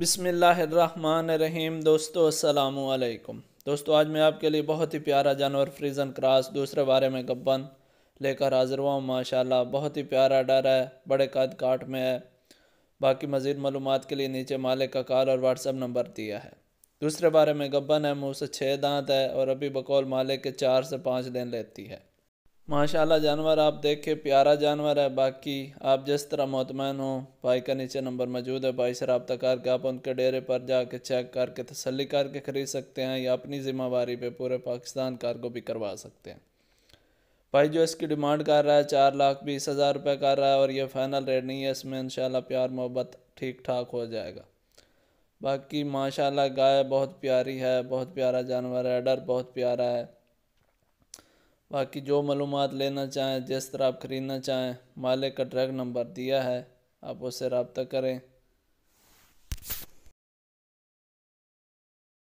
بسم اللہ الرحمن الرحیم، دوستو، السلام علیکم۔ دوستو، آج میں آپ کے لیے بہت ہی پیارا جانور فریزن کراس دوسرے بارے میں گبن لے کر حاضر ہوا ہوں۔ ماشاءاللہ، بہت ہی پیارا ڈر ہے، بڑے قد کاٹ میں ہے۔ باقی مزید معلومات کے لیے نیچے مالک کا کال اور واٹس اپ نمبر دیا ہے۔ دوسرے بارے میں گبن ہے، منہ سے چھ دانت ہے اور ابھی بقول مالک کے چار سے پانچ دن لیتی ہے۔ ماشاءاللہ جانور آپ دیکھیں پیارا جانور ہے۔ باقی آپ جس طرح مطمئن ہوں، بھائی کا نیچے نمبر موجود ہے۔ بھائی سے رابطہ کر کے آپ ان کے ڈیرے پر جا کے چیک کر کے تسلی کر کے خرید سکتے ہیں یا اپنی ذمہ واری پہ پورے پاکستان کارگو بھی کروا سکتے ہیں۔ بھائی جو اس کی ڈیمانڈ کر رہا ہے، چار لاکھ بیس ہزار روپے کر رہا ہے اور یہ فائنل ریٹ نہیں ہے، اس میں انشاءاللہ پیار محبت ٹھیک ٹھاک ہو جائے گا۔ باقی ماشاءاللہ گائے بہت پیاری ہے، بہت پیارا جانور ہے، ڈر بہت پیارا ہے۔ باقی جو معلومات لینا چاہیں، جس طرح آپ خریدنا چاہیں، مالک کا ٹریک نمبر دیا ہے، آپ اس سے رابطہ کریں۔